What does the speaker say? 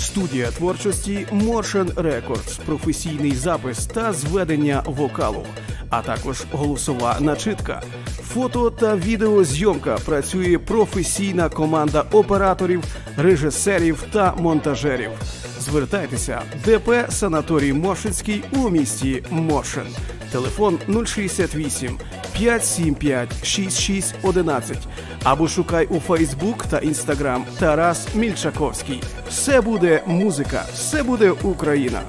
Студія творчості Motion Records, професійний запис та зведення вокалу, а також голосова начитка. Фото та відеозйомка працює професійна команда операторів, режисерів та монтажерів. Звертайтеся ДП Санаторій Мошинський у місті Мошин. Телефон 068 575 6611 або шукай у Фейсбук та Інстаграм Тарас Мільчаковський. Все буде музика, все буде Україна.